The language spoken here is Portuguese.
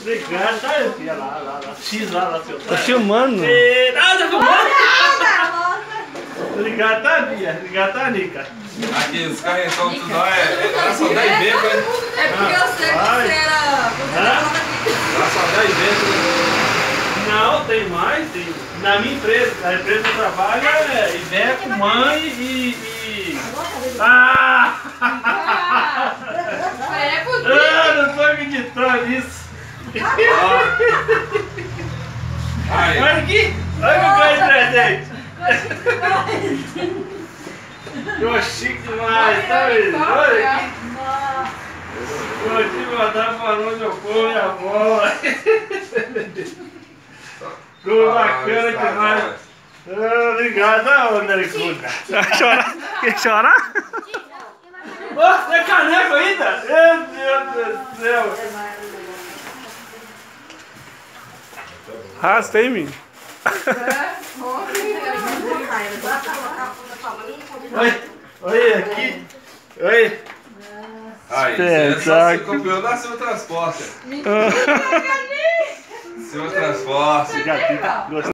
Obrigado, tá olha lá, lá, lá. X lá, lá, seu. Tá filmando. E... Ah, tá filmando? Obrigado, tá, Bia. Obrigado, tá, Nica. Aqui, os carretão tudo lá, é, é, era só 10 vezes, né? É porque eu sei que você era. Era só 10 vezes, né? Não, tem mais, tem. Na minha empresa, a empresa que eu trabalho é Iveco, mãe e. e... Ah! É. Eu não tô acreditando nisso. Aí, Olha aqui, olha o que eu presente. Ficou chique demais, tá vendo? Olha aqui. Vou te mandar pra onde eu for, minha avó. Ficou bacana demais. Ah, Obrigado, ô Nericuda. Vai chorar? Quer chorar? Ô, tem caneco ainda? Meu Deus do céu. Rasta aí, menino. Oi, oi, aqui. Oi. Aí, você é só campeão da Silva Transporte. Silva Transporte. Gatita, gostei.